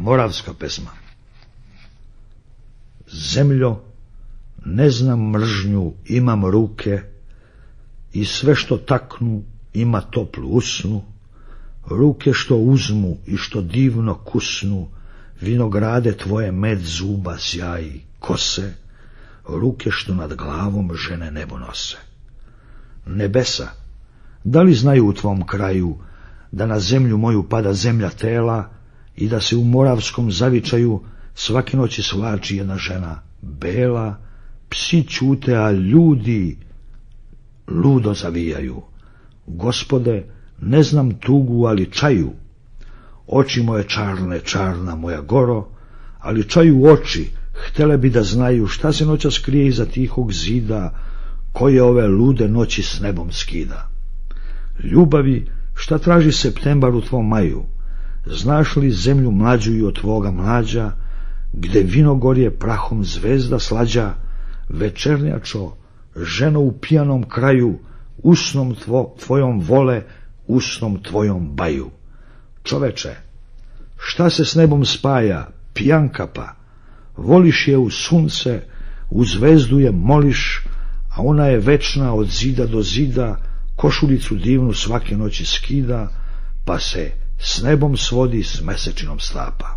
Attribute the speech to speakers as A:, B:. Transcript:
A: Moravska pesma Zemljo, ne znam mržnju, imam ruke i sve što taknu ima toplu usnu, ruke što uzmu i što divno kusnu, vinograde tvoje med zuba sjaji, kose, ruke što nad glavom žene nebo nose. Nebesa, da li znaju u tvom kraju da na zemlju moju pada zemlja tela i da se u moravskom zavičaju svake noći svlači jedna žena bela, psi čute, a ljudi ludo zavijaju. Gospode, ne znam tugu, ali čaju. Oči moje čarne, čarna moja goro, ali čaju oči, htele bi da znaju šta se noća skrije iza tihog zida, koje ove lude noći s nebom skida. Ljubavi, šta traži septembar u tvom maju? Znaš li zemlju mlađu i od tvoga mlađa, gde vinogorje prahom zvezda slađa, večernjačo, ženo u pijanom kraju, usnom tvo, tvojom vole, usnom tvojom baju. Čoveče, šta se s nebom spaja, pijanka pa, voliš je u sunce, u zvezdu je moliš, a ona je večna od zida do zida, košulicu divnu svake noći skida, pa se s nebom svodi s mesečinom stapa.